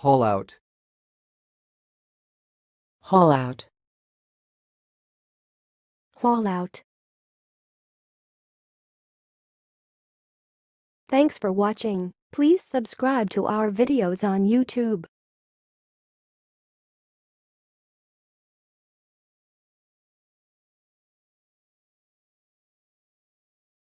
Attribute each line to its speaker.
Speaker 1: Haul out.
Speaker 2: Haul out.
Speaker 3: Haul out. Thanks for watching. Please subscribe to our videos on YouTube.